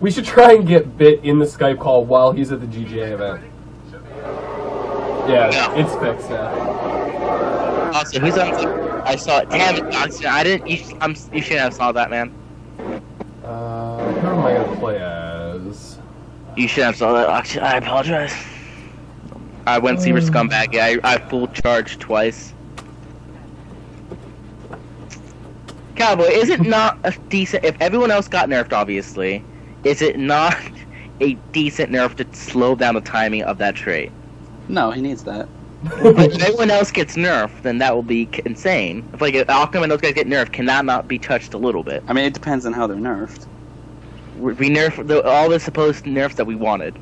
We should try and get Bit in the Skype call while he's at the GGA event. Yeah, No. it's fixed now. Also, who's on? I saw it. Damn it, Oxygen. I didn't. You, I'm, you shouldn't have saw that, man. Uh, who am I gonna play as? You should have saw that, Oxygen. I apologize. I went Seaver Scumbag. Yeah, I, I full charged twice. Cowboy, is it not a decent? If everyone else got nerfed, obviously, is it not a decent nerf to slow down the timing of that trait? No, he needs that. But if everyone else gets nerfed, then that will be insane. If like if Alchem and those guys get nerfed, can that not be touched a little bit? I mean, it depends on how they're nerfed. We we nerf the, all the supposed nerfs that we wanted.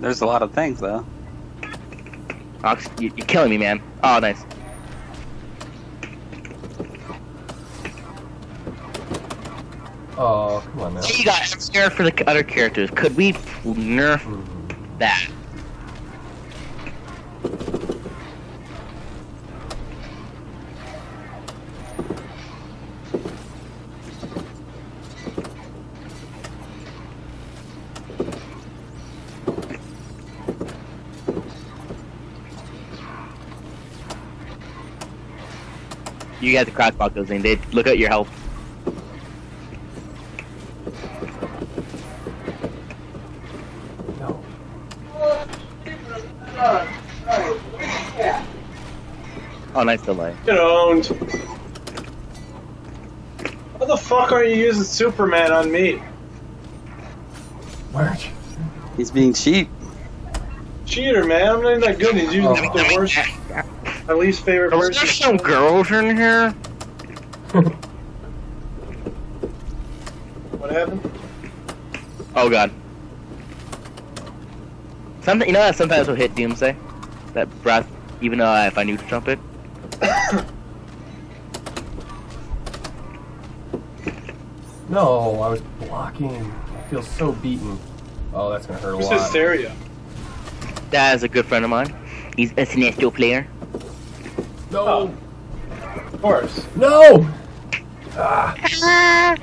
There's a lot of things though. Ox, you're killing me, man. Oh, nice. Oh, come on now. So you got nerf for the other characters. Could we nerf Mhm. that? You guys the crossbow goes in. They look at your health. No. Oh, nice delay. Get owned. How the fuck are you using Superman on me? Where'd you? He's being cheap. Cheater, man. I'm not even that good. He's using Oh. the worst, my least favorite Are there some girls in here? What happened? Oh god. Something you know that sometimes will hit Doomsday? That breath, even though if I knew to jump it. No, I was blocking. I feel so beaten. Oh, that's gonna hurt a Who's lot. Hysteria? That is a good friend of mine. He's a Sinestro player. No! Of course. No! Ah!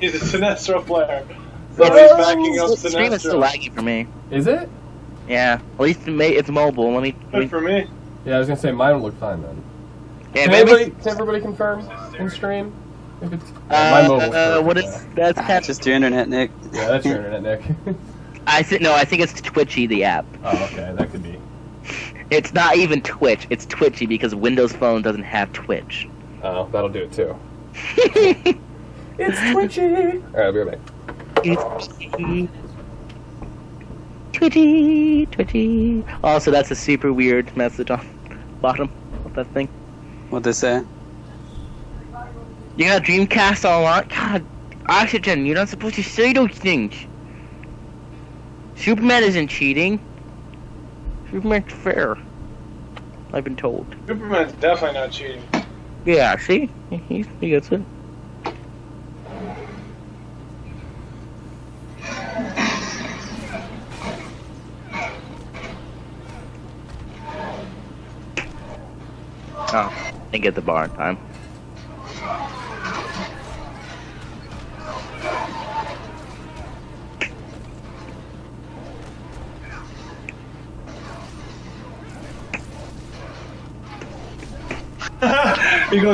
He's a Sinestro player. Somebody's backing up The stream is still Sinestro. laggy for me. Is it? Yeah, at least it may- it's mobile. Let me. Let me Good for me. Yeah, I was gonna say mine would look fine then. yeah, Can maybe. everybody, can everybody confirm in stream? If it's my Uh, mobile's uh, perfect, what yeah. is that's kind it's just your internet, Nick. Yeah, that's your internet, Nick. I think no, I think it's Twitchy the app. oh, okay, that could be. It's not even Twitch. It's Twitchy because Windows Phone doesn't have Twitch. Oh, that'll do it too. It's twitchy. All right, I'll be right back. Twitchy. Twitchy, twitchy. Also, that's a super weird message on bottom of that thing. What they say? You got Dreamcast online? God, Oxygen, you're not supposed to say those things. Superman isn't cheating. Superman's fair. I've been told. Superman's definitely not cheating. Yeah, see? He, he, gets it. Oh, didn't get the bar in time.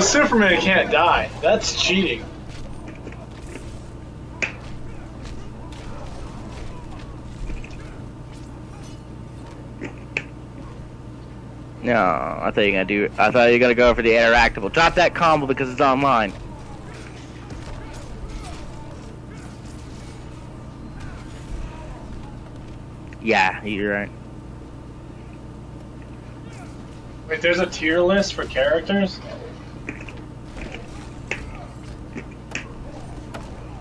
Superman can't die. That's cheating. No, I thought you were gonna do. I thought you were gonna go for the interactable. Drop that combo because it's online. Yeah, you're right. Wait, there's a tier list for characters?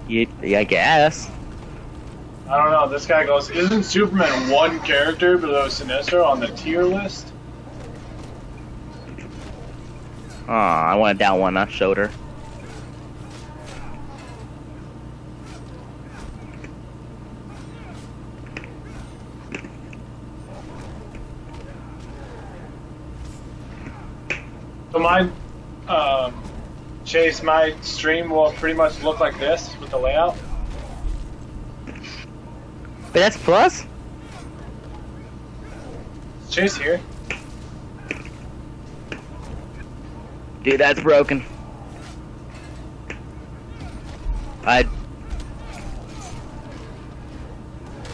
You, I guess. I don't know. This guy goes, isn't Superman one character below Sinestro on the tier list? Aw, I wanted that one, not shoulder. So my, um, Chase, my stream will pretty much look like this with the layout. But that's plus? Chase here? Dude, that's broken. I.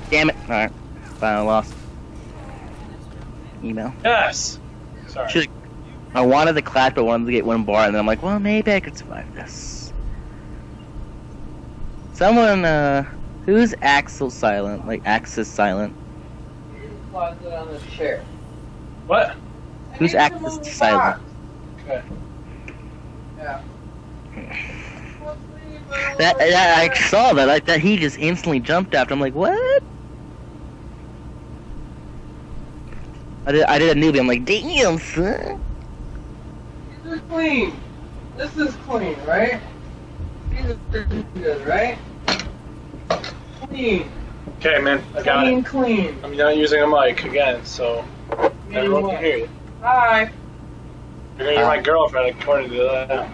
Damn it. Alright. Final lost. Email. Yes. Sorry. She's, I wanted to clap, but wanted to get one bar, and then I'm like, well, maybe I could survive this. Someone, uh. Who's Axel silent? Like, Axis silent? Closet on the chair. What? Who's I Axis silent? Okay. Yeah. That, that I saw that. Like that, he just instantly jumped after. I'm like, what? I did. I did a newbie. I'm like, damn, son. This is clean. This is clean, right? These are good, right? Clean. Okay, man. I got clean, it. clean. I'm not using a mic again, so everyone can hear you. Hi. You're gonna be my girlfriend according to that.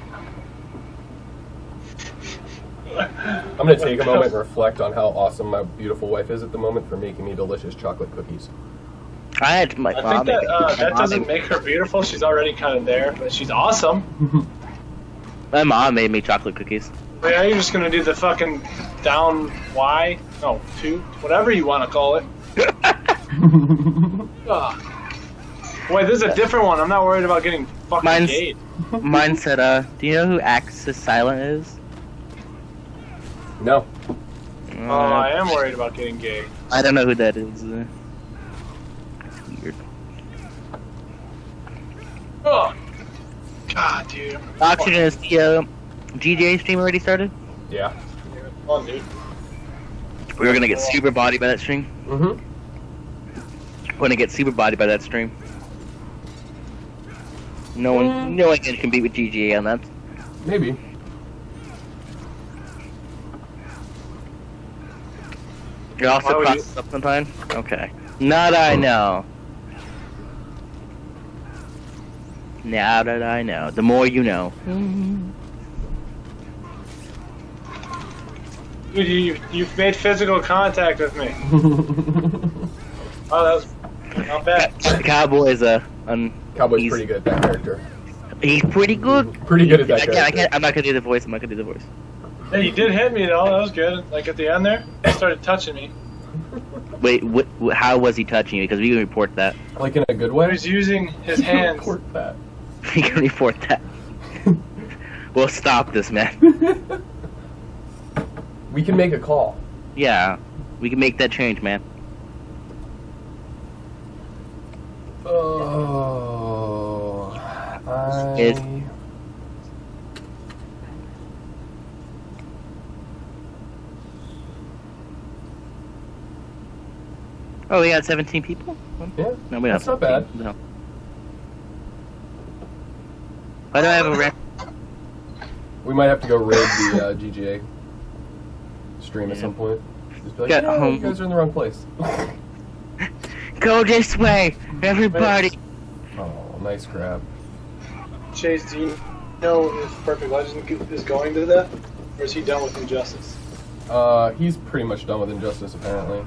I'm gonna take a moment and reflect on how awesome my beautiful wife is at the moment for making me delicious chocolate cookies. I had my I mom. think that uh, that doesn't make her beautiful. She's already kind of there, but she's awesome. My mom made me chocolate cookies. But yeah, you're just gonna do the fucking down Y, no two, whatever you want to call it. Ugh. Wait, this is a different one. I'm not worried about getting fucking Mine's- gay. Mine said, uh, do you know who Axis silent is? no. Oh, I am worried about getting gay. I don't know who that is. Uh, it's weird. Oh, God, dude. Oxygen is the uh, GGA stream already started. Yeah. Come on, dude. We were gonna get super bodied by that stream. Mm-hmm. We're gonna get super bodied by that stream. No one, no one can compete with GGA on that. Maybe. You're also Why would cross up sometime. Okay. Not I know. Now that I know, the more you know. Dude, you, you've made physical contact with me. Oh, that was not bad. The cowboy is a, un, Cowboy's pretty good at that character. he's pretty good. Pretty good at that I can't, I character. can't, I'm not gonna do the voice. I'm not gonna do the voice. Hey, you did hit me though. That was good. Like at the end there, he started touching me. Wait, what, what, how was he touching you? Because we can report that. Like in a good He way. was using his hands. Report that. We can report that. We'll stop this, man. we can make a call. Yeah, we can make that change, man. Oh. I... Is- Oh, we got 17 people? Yeah. No, we don't. That's not bad. No. Why do I have a red? We might have to go raid the uh, GGA stream at some point. Just be like, Get "No, home." you guys are in the wrong place. Go this way, everybody. oh, nice grab. Chase, do you know if Perfect Legend is going to that, or is he done with Injustice? Uh, he's pretty much done with Injustice, apparently.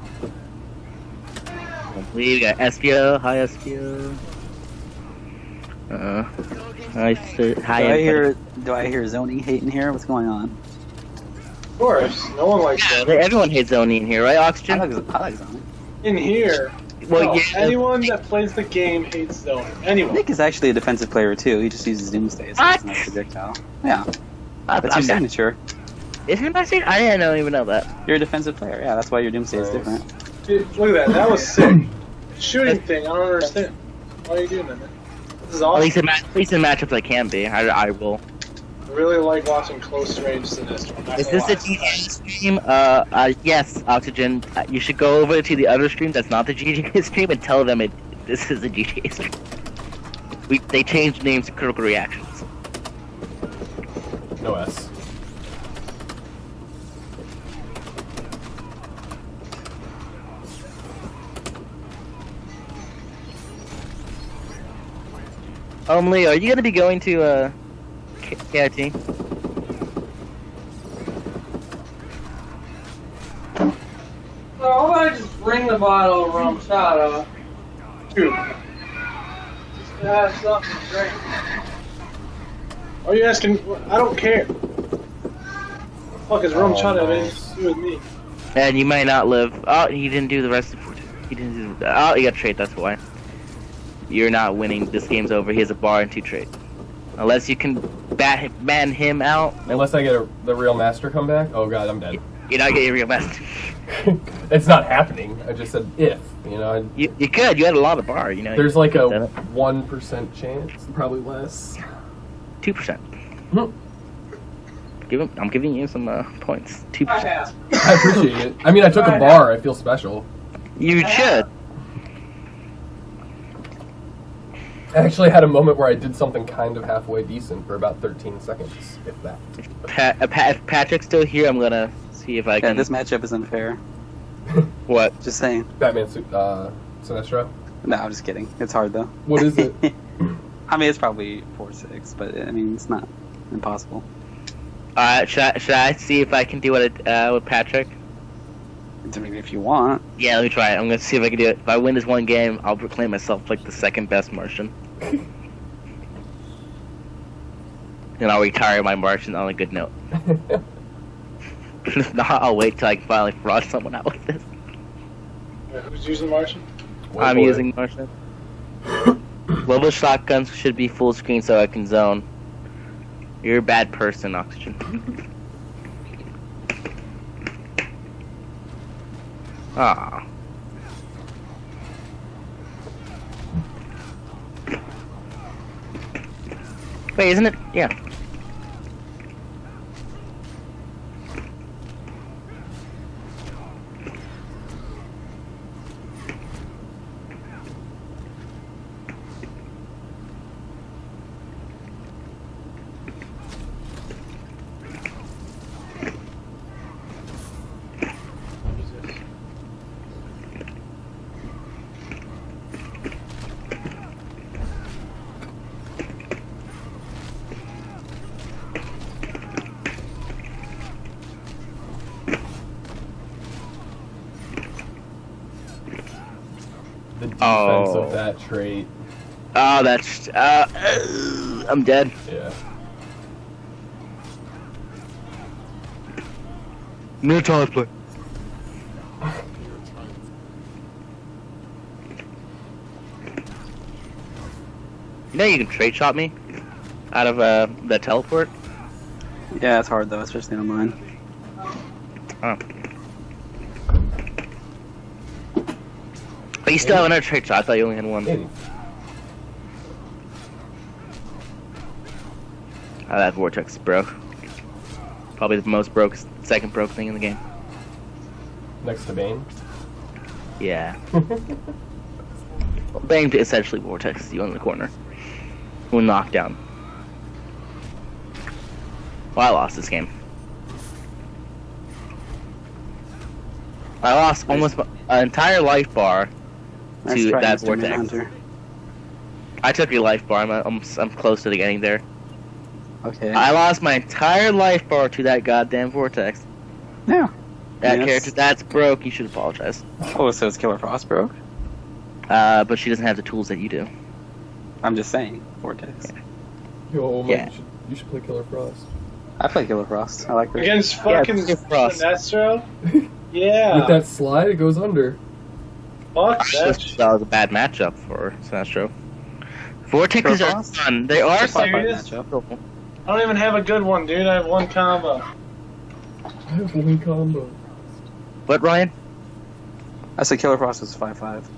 We got Espio. Hi, Espio. Uh, hi, sir. Hi, do I hear do I hear zoning hate in here? What's going on? Of course, no one likes that. Everyone hates Oni in here, right, I Oxygen? like, I like zoning. In here, Well, no, yeah. anyone that plays the game hates zoning. Anyone. Nick is actually a defensive player too. He just uses Doomsday, so What? it's projectile. Yeah, I, that's your I'm not- signature. Isn't it my signature? I didn't even know that. You're a defensive player. Yeah, that's why your Doomsday is different. Dude, look at that. That was sick. Shooting thing. I don't understand. Why are you doing that, man? This is At least in, ma- at least in matchups I can be. I, I will. I really like watching close range to this one. Is this a lie. GG stream? Uh, uh, yes, Oxygen. Uh, you should go over to the other stream that's not the GG stream and tell them it. This is the GG stream. We they changed names to Critical Reactions. No S. Um, Leo, are you gonna be going to uh K- KIT? So how about I just bring the bottle of RumChata? up? Dude, Just to have something to drink. are you asking? I don't care. Fuck is rum Oh, chata have nice. anything to do with me? And you might not live. Oh, he didn't do the rest of He didn't do. The, Oh, you got trade. That's why. You're not winning. This game's over. He has a bar and two trade. Unless you can bat him, ban him out, Unless I get a, the real master come back. Oh god, I'm dead. you're not getting real master. it's not happening. I just said if. You know, I- You, you could. You had a lot of bar. You know. there's like a one percent chance, probably less. two percent. Hmm. Give him. I'm giving you some uh, points. Two percent. I appreciate it. I mean, I took a bar. I feel special. You should. I actually had a moment where I did something kind of halfway decent for about 13 seconds, if that. Pa- uh, pa- if Patrick's still here, I'm gonna see if I Yeah, can. this matchup is unfair. what? Just saying. Batman, Su- uh, Sinestro. No, I'm just kidding. It's hard though. What is it? I mean, it's probably four six, but I mean, it's not impossible. Alright, should I, should I see if I can do what, it uh, with Patrick? I mean, if you want. Yeah, let me try it. I'm gonna see if I can do it. If I win this one game, I'll proclaim myself like the second best Martian. and I'll retire my Martian on a good note. if not, I'll wait till I can finally fraud someone out with this. Wait, who's using Martian? Oh, I'm boy. using Martian. Global shotguns should be full screen so I can zone. You're a bad person, Oxygen. Ah. Wait, isn't it? Yeah. The defense Oh. of that trait. Oh, that's. Uh, I'm dead. Yeah. No child's play. You know you can trade shot me out of uh, the teleport. Yeah, it's hard though, especially online. Oh. But you still have another trade shot. I thought you only had one. Oh, that vortex broke. Probably the most broke, second broke thing in the game. Next to Bane. Yeah. Bang essentially vortex you in the corner. One knockdown. Well, I lost this game. I lost almost an entire life bar. Nice To try, that Mr. vortex. Manhunter. I took your life bar. I'm, I'm, I'm close to getting there. Okay. I lost my entire life bar to that goddamn vortex. yeah. That Yes. character, that's broke. You should apologize. Oh, so it's Killer Frost broke? Uh, but she doesn't have the tools that you do. I'm just saying. Vortex. Yo, Yeah. you, should, you should play Killer Frost. I play Killer Frost. I like her. Against Yeah, fucking it's Frost. Sinestro? Yeah. With that slide, it goes under. Fuck that That shit. was a bad matchup for Sinestro. Vortexes For are fun. They are It's a five-five fun. I don't even have a good one, dude. I have one combo. I have one combo. What, Ryan? I said Killer Frost was 5 5.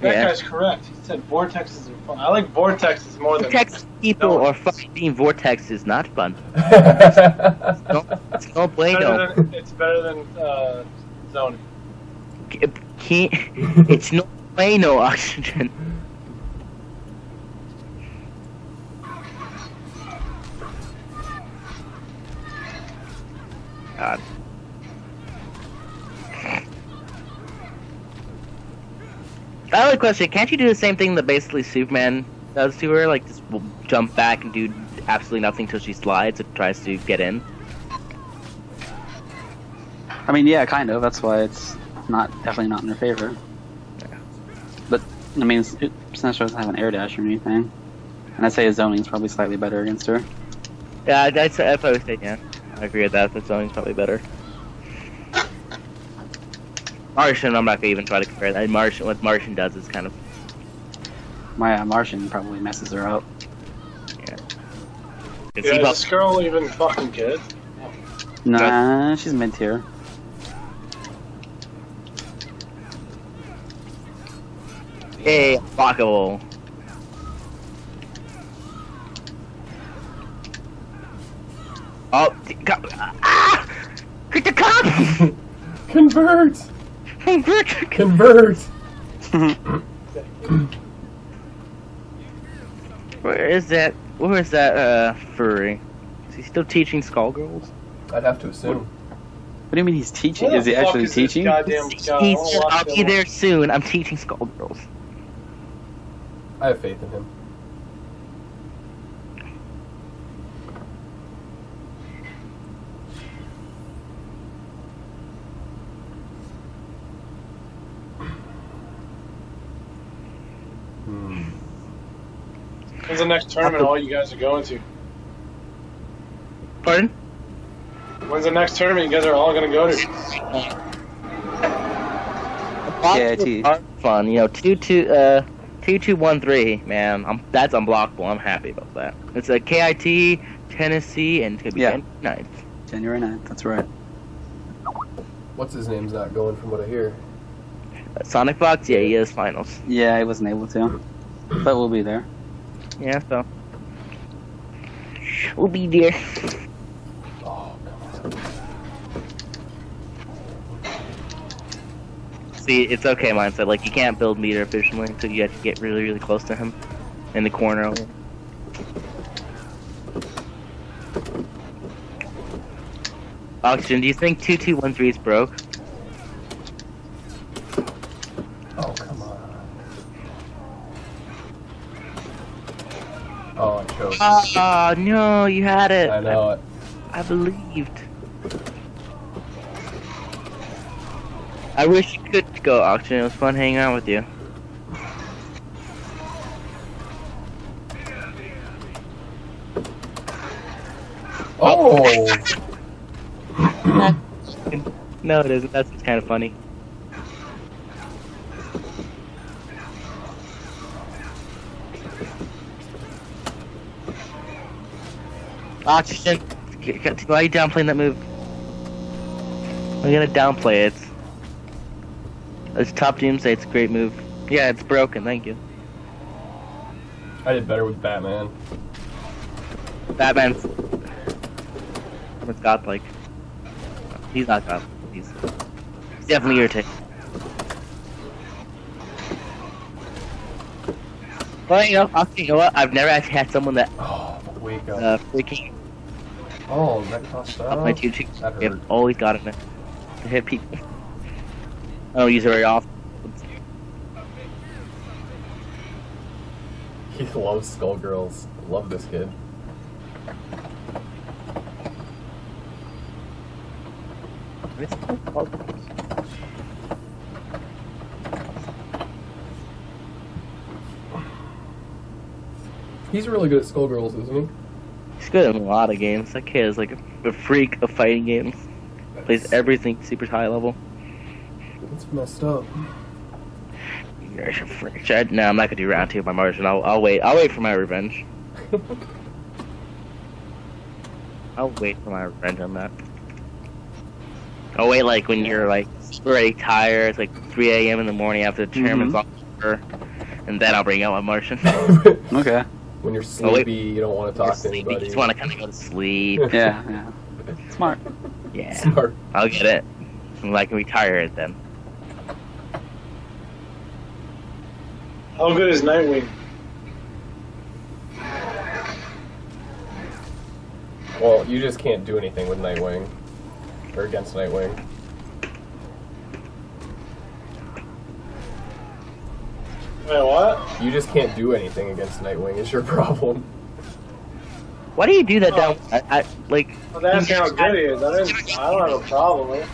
That Yeah. guy's correct. He said vortexes are fun. I like vortexes more than. Vortex people No. or fighting Vortex is not fun. That's No, it's no It's bueno. better than, it's better than uh, zoning. Can't, it's no bueno oxygen. God. I have a question. Can't you do the same thing that basically Superman does to her? Like, just w- jump back and do absolutely nothing till she slides and tries to get in? I mean, yeah, kind of. That's why it's not definitely not in their favor. But I mean, S- Sinestro doesn't have an air dash or anything, and I'd say his zoning's probably slightly better against her. Yeah, I'd, I'd, say- I'd probably say yeah. I agree with that. The zoning's probably better. Martian, I'm not gonna even try to compare that. Martian, what Martian does is kind of My uh, Martian probably messes her up. Is Yeah, he is about- this girl even fucking good? Nah, she's mid tier. Hey, blockable. Oh, the. Ah! Get the cop! Convert! Convert! Convert! Where is that? Where is that uh furry? Is he still teaching Skullgirls? I'd have to assume. What do you mean he's teaching? Is he actually is teaching? Goddamn He's, guy. I wanna watch I'll be there soon. I'm teaching Skullgirls. I have faith in him. Hmm. When's the next tournament all you guys are going to? Pardon? When's the next tournament you guys are all gonna go to? Yeah, it's Fun, you know, two two uh two two one three. Man, I'm that's unblockable. I'm happy about that. It's a KIT, Tennessee, and it's gonna be Yeah. January 9th. January 9th, that's right. What's his name's not going from what I hear. Uh, SonicFox, yeah, he is finals. Yeah, I wasn't able to. But we'll be there. Yeah, so we'll be there. See, it's okay mindset. Like you can't build meter efficiently until you have to get really, really close to him in the corner. Oxygen, do you think two two one three is broke? Oh, come on. Oh, I choked. Oh ah, no, you had it. I know it. I believed. I wish you could go auction. It was fun hanging out with you. Oh! No, it isn't. That's kind of funny. Oxygen. Why are you downplaying that move? I'm gonna downplay it. It's top doomsday. It's a great move. Yeah, it's broken. Thank you. I did better with Batman. Batman's. What's godlike? He's not godlike. He's, he's definitely irritating. Well, you know, Oxy, you know what? I've never actually had someone that Oh, wake up. uh, freaking oh, that cost up my two two. I've always got it to hit people. I don't use it very often. He loves Skullgirls. Love this kid. He's really good at Skullgirls, isn't he? He's good in a lot of games. That kid is like a, a freak of fighting games. Plays everything super high level. That's messed up. You're a freak. Should I- No, I'm not gonna do round two of my Martian. I'll, I'll wait. I'll wait for my revenge. I'll wait for my revenge on that. I'll wait like when you're like already tired. It's like 3 a.m. in the morning after the tournament's mm-hmm. over, and then I'll bring out my Martian. Okay. when you're sleepy, you don't want to talk to Sleepy, anybody. You just want to kind of go to sleep. Yeah, yeah. Smart. Yeah, Smart. I'll get it. And I can retire it then. How good is Nightwing? Well, you just can't do anything with Nightwing. Or against Nightwing. Wait, what? You just can't do anything against Nightwing, is your problem. Why do you do that oh. down? I, I, like, Well, that's how good he is. I, didn't, I don't have a problem with it.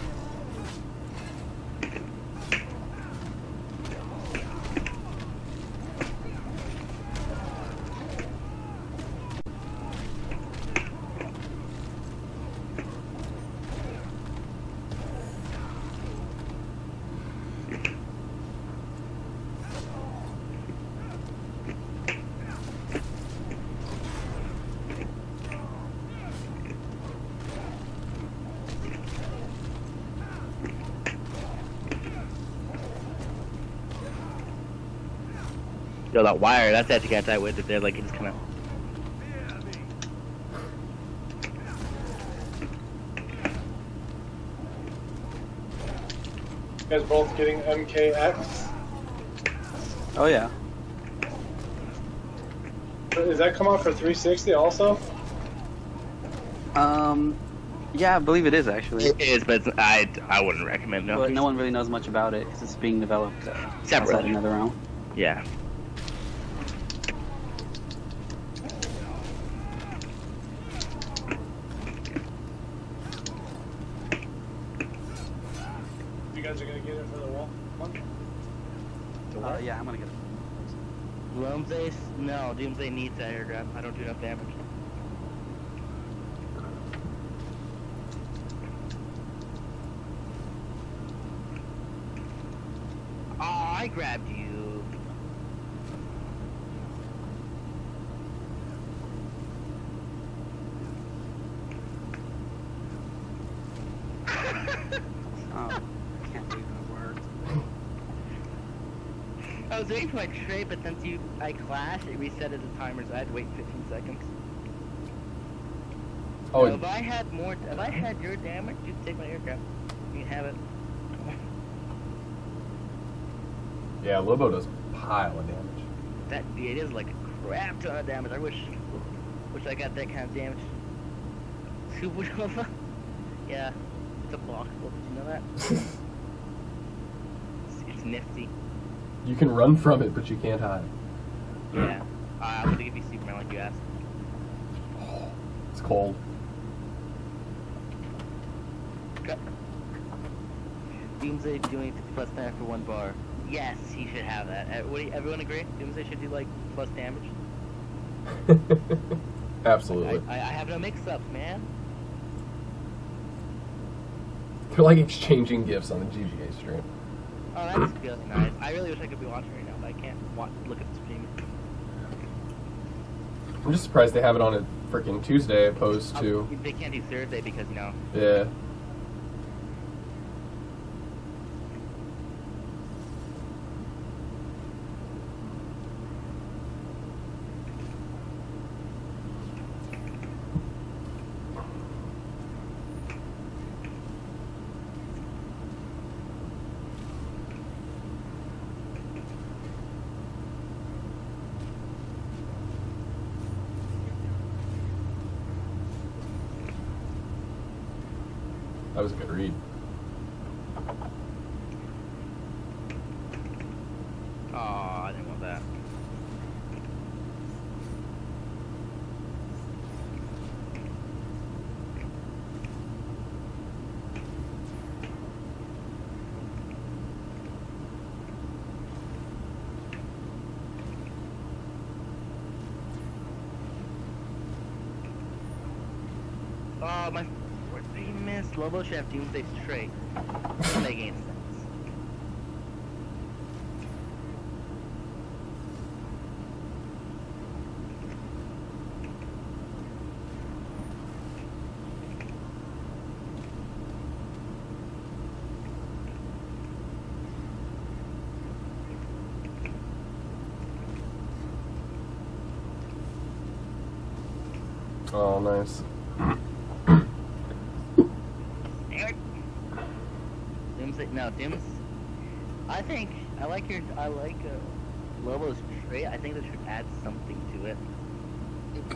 That wire, that's actually got that with it there, like it's kind of. You guys both getting MKX? Oh yeah. Does that come out for 360 also? Um, yeah, I believe it is actually. It is, but it's, I, I wouldn't recommend no. But no one really knows much about it because it's being developed uh, Separately. another realm. Yeah. Guys are gonna get it for the wall? Uh, yeah, I'm gonna get it. Doomsday? No, Doomsday needs that air grab. I don't do enough damage. Oh, I grabbed you. Oh, can't believe that worked. I was waiting for my trade, but since you I clashed, it reset the timer, so I had to wait 15 seconds. Oh, So if I had more, if I had your damage, you'd take my aircraft. You can have it. yeah, Lobo does a pile of damage. That it is like a crap ton of damage. I wish, wish I got that kind of damage. Supernova. yeah, it's a blockable. Did you know that? it's, it's nifty. You can run from it, but you can't hide. Yeah. Uh, I'm gonna give you Superman like you asked. It's cold. Doomsday doing plus nine for one bar. Yes, he should have that. Uh, you, everyone agree? Doomsday should do like plus damage. Absolutely. I, I have no mix-ups, man. They're like exchanging gifts on the GGA stream. Oh, that's really nice. I really wish I could be watching right now, but I can't watch, look at the stream. I'm just surprised they have it on a freaking Tuesday opposed to. Um, they can't do Thursday because you know. Yeah. Was a good read. Oh, I didn't want that. Oh, my fourth three should have Doomsday straight. Any sense. Oh, nice. Dims, no, Dims. I think I like your. I like uh, Lobo's trait. I think they should add something to it.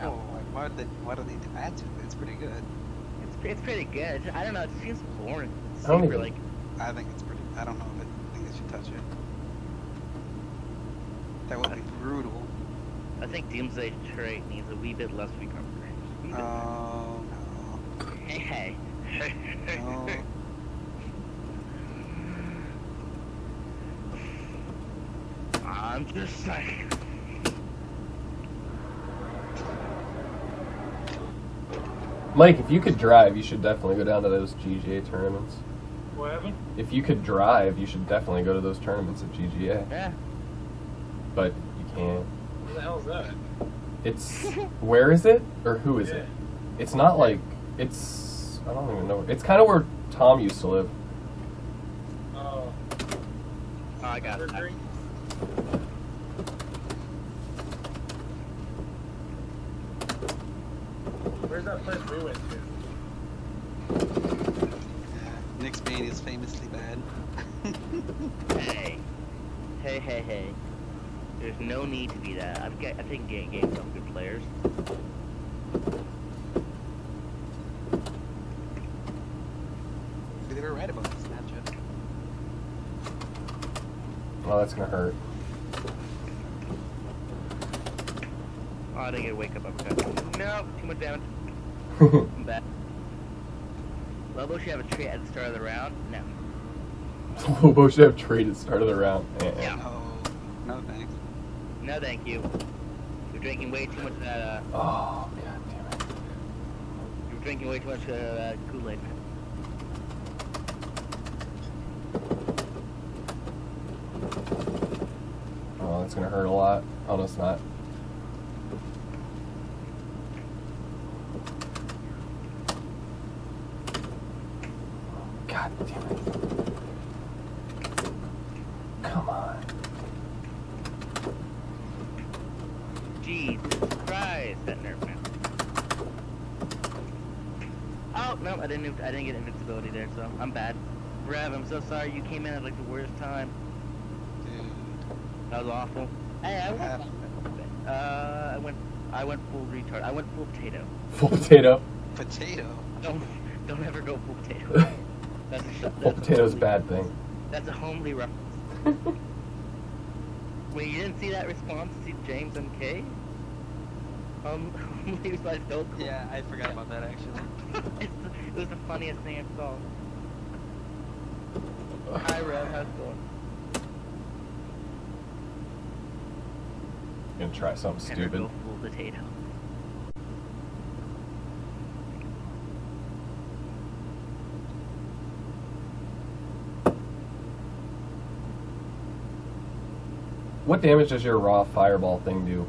Oh, why did they, why do they need to add to it? It's pretty good. It's it's pretty good. I don't know. It seems boring. I don't like I think it's pretty. I don't know if it, I think they should touch it. That would be brutal. I think Doomsday trait needs a wee bit less recovery. Wee bit. Oh hey. no. No. I'm just saying. Mike, if you could drive, you should definitely go down to those GGA tournaments. What happened? If you could drive, you should definitely go to those tournaments at GGA. Yeah. But you can't. What the hell is that? It's where is it or who is Yeah. it? It's not like it's. I don't even know. It's kind of where Tom used to live. Oh, Oh, I got it. Evergreen? Hey, hey, hey. There's no need to be that. I've got, game, games off good players. They were right about this matchup. Oh, that's gonna hurt. Oh, I didn't get a wake up uppercut. No, too much damage. I'm back. Lobo should have a trait at the start of the round. No. Lobo should have traded at the start of the round. Yeah. No, no thanks. No, thank you. You're drinking way too much of that. Uh, Oh, god damn it. you're drinking way too much uh, uh, Kool-Aid. Oh, that's gonna hurt a lot. Oh, no, it's not. God damn it. Come on. Jesus Christ, that nerf man. Oh no, I didn't. I didn't get invincibility there, so I'm bad. Rev, I'm so sorry. You came in at like the worst time. Dude. That was awful. Hey, I What went. Uh, I went. I went full retard. I went full potato. Full potato. Potato. Don't, don't ever go full potato. That's a, that's Full a potato's a homely- bad thing. That's a homely reference. Wait, you didn't see that response to James MK? Um, homely was like so cool. Yeah, I forgot about that actually. it was the funniest thing I saw. Hi, Rev. How's it going? Gonna try something Never stupid. go full potato. What damage does your raw fireball thing do?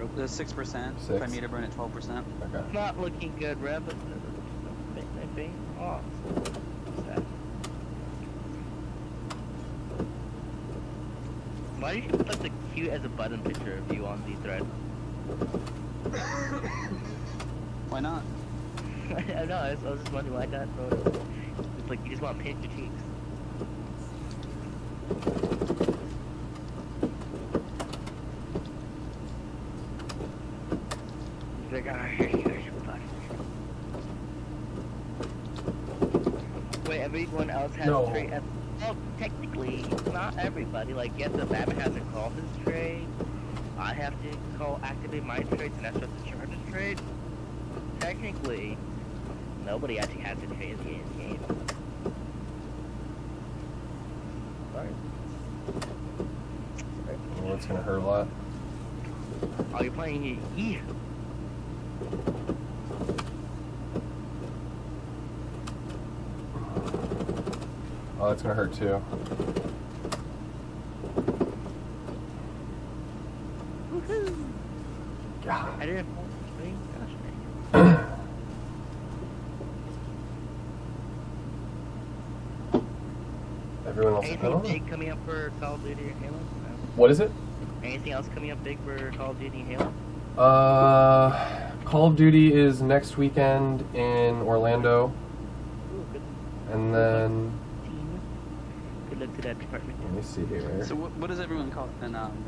Wound. The six percent. If I Six. meter burn at twelve percent. Okay. Not looking good, Rev, but maybe. Oh, sad. Why do you put the cute as a button picture of you on the thread? Why not? I don't know, I was, I was just wondering why that photo. It's like you just want to pinch your cheeks. He's like, ah, here you guys fuck. Wait, everyone else has No. a trait. as- Well, technically, not everybody. Like, yes, the Batman has to call his trade. I have to call activate my trades, and that's just the charge his trade. Technically, nobody actually has to trade in the game. Sorry. Well, it's gonna hurt a lot. Oh, you're playing E. Oh, that's gonna hurt too. Woohoo! I God. didn't. Gosh. Everyone else. Anything big coming up for Call of Duty or Halo? No. What is it? Anything else coming up big for Call of Duty Halo? Uh, Call of Duty is next weekend in Orlando, Ooh, good and then. To that department. let me see here. So what, what does everyone call it in um,